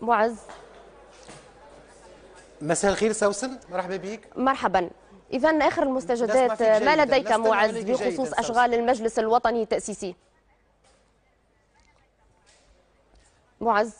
معز. مساء الخير سوسن مرحبا بك. مرحبا. إذا آخر المستجدات ما لديك معز بخصوص أشغال المجلس الوطني التأسيسي؟ معز.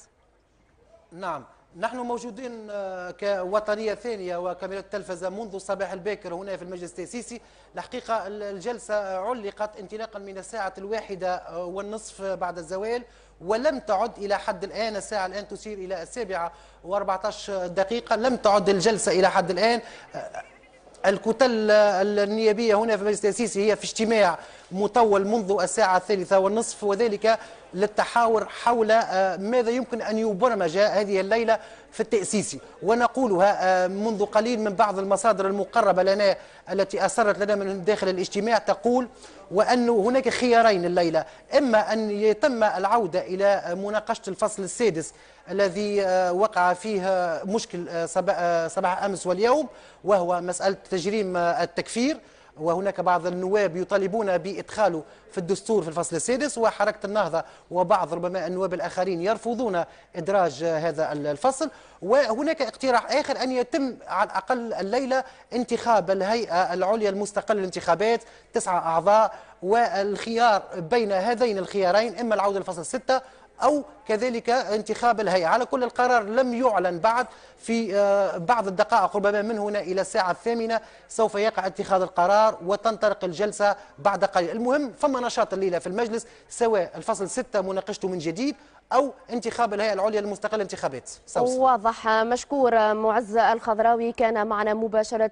نعم. نحن موجودين آه، كوطنية ثانية وكاميرا التلفزة منذ الصباح الباكر هنا في المجلس التأسيسي. الحقيقة الجلسة علقت انطلاقا من الساعة الواحدة آه، والنصف بعد الزوال ولم تعد إلى حد الآن الساعة الآن تسير إلى السابعة و14 دقيقة. لم تعد الجلسة إلى حد الآن. آه، الكتل النيابية هنا في المجلس التأسيسي هي في اجتماع مطول منذ الساعة الثالثة والنصف وذلك للتحاور حول آه، ماذا يمكن أن يبرمج هذه الليلة في التأسيسي ونقولها آه، منذ قليل من بعض المصادر المقربة لنا التي أسرت لنا من داخل الاجتماع تقول وأن هناك خيارين الليلة. إما أن يتم العودة إلى مناقشة الفصل السادس الذي آه، وقع فيه مشكل صباح أمس واليوم وهو مسألة تجريم التكفير. وهناك بعض النواب يطالبون بإدخاله في الدستور في الفصل السادس وحركة النهضة وبعض ربما النواب الآخرين يرفضون إدراج هذا الفصل. وهناك اقتراح آخر أن يتم على الأقل الليلة انتخاب الهيئة العليا المستقلة للانتخابات تسعة أعضاء. والخيار بين هذين الخيارين إما العودة للفصل الستة أو كذلك انتخاب الهيئة. على كل القرار لم يعلن بعد في آه، بعض الدقائق ربما من هنا إلى الساعة الثامنة سوف يقع اتخاذ القرار وتنطلق الجلسة بعد قليل. المهم فما نشاط الليلة في المجلس سواء الفصل ستة مناقشته من جديد أو انتخاب الهيئة العليا المستقلة انتخابات. واضح. مشكور معز الخضراوي كان معنا مباشرة.